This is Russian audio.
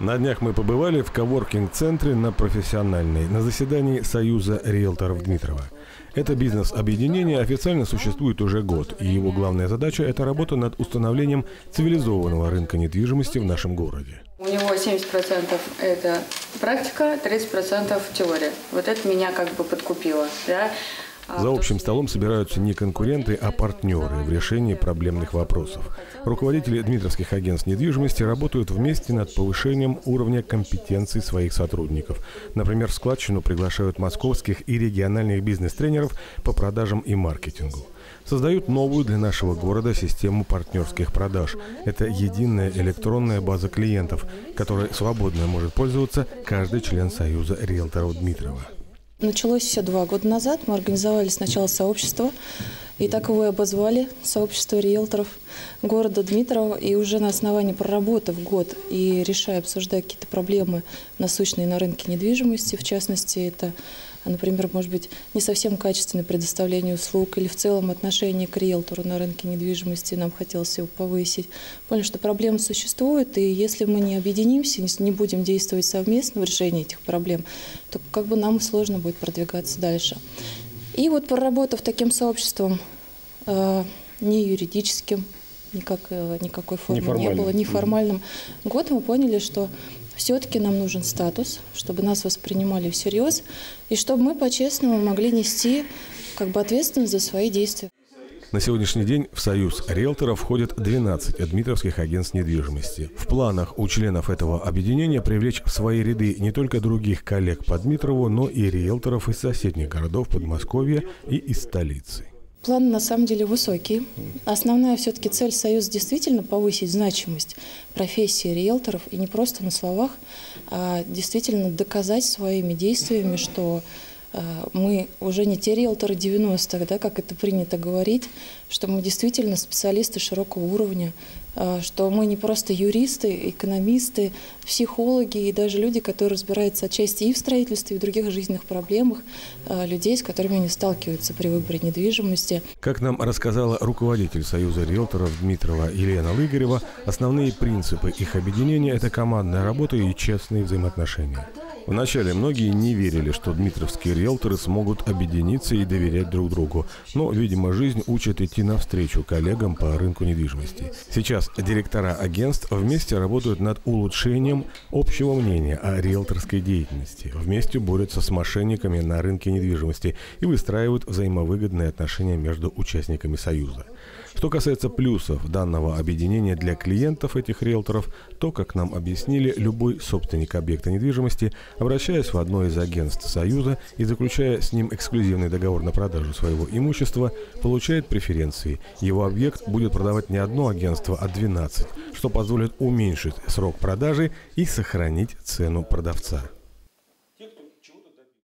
На днях мы побывали в коворкинг-центре на профессиональной, на заседании Союза риэлторов Дмитрова. Это бизнес-объединение официально существует уже год, и его главная задача – это работа над установлением цивилизованного рынка недвижимости в нашем городе. У него 70% это практика, 30% теория. Вот это меня как бы подкупило. Да? А За общим столом собираются не конкуренты, а партнеры в решении проблемных вопросов. Руководители дмитровских агентств недвижимости работают вместе над повышением уровня компетенций своих сотрудников. Например, в складчину приглашают московских и региональных бизнес-тренеров по продажам и маркетингу. Создают новую для нашего города систему партнерских продаж. Это единая электронная база клиентов, которой свободно может пользоваться каждый член Союза риэлторов Дмитрова. Началось все два года назад. Мы организовали сначала сообщество, и так его и обозвали, сообщество риэлторов города Дмитрова. И уже на основании проработав год и решая, обсуждая какие-то проблемы насущные на рынке недвижимости, в частности, это например, может быть, не совсем качественное предоставление услуг или в целом отношение к риэлтору на рынке недвижимости, нам хотелось его повысить. Поняли, что проблемы существуют, и если мы не объединимся, не будем действовать совместно в решении этих проблем, то как бы нам сложно будет продвигаться дальше. И вот проработав таким сообществом, э, не юридическим, никак, э, никакой формы не было, неформальным, год мы поняли, что все-таки нам нужен статус, чтобы нас воспринимали всерьез, и чтобы мы по-честному могли нести как бы ответственность за свои действия. На сегодняшний день в союз риэлторов входят 12 дмитровских агентств недвижимости. В планах у членов этого объединения привлечь в свои ряды не только других коллег по Дмитрову, но и риэлторов из соседних городов Подмосковья и из столицы. План на самом деле высокий. Основная все-таки цель Союза действительно повысить значимость профессии риэлторов и не просто на словах, а действительно доказать своими действиями, что мы уже не те риэлторы 90-х, да, как это принято говорить, что мы действительно специалисты широкого уровня, а, что мы не просто юристы, экономисты, психологи и даже люди, которые разбираются отчасти и в строительстве, и в других жизненных проблемах а, людей, с которыми они сталкиваются при выборе недвижимости. Как нам рассказала руководитель Союза риэлторов Дмитрова Елена Лыгарева, основные принципы их объединения – это командная работа и честные взаимоотношения. Вначале многие не верили, что дмитровские риэлторы смогут объединиться и доверять друг другу. Но, видимо, жизнь учит идти навстречу коллегам по рынку недвижимости. Сейчас директора агентств вместе работают над улучшением общего мнения о риэлторской деятельности. Вместе борются с мошенниками на рынке недвижимости и выстраивают взаимовыгодные отношения между участниками Союза. Что касается плюсов данного объединения для клиентов этих риэлторов, то, как нам объяснили, любой собственник объекта недвижимости, обращаясь в одно из агентств Союза и заключая с ним эксклюзивный договор на продажу своего имущества, получает преференции. Его объект будет продавать не одно агентство, а 12, что позволит уменьшить срок продажи и сохранить цену продавца.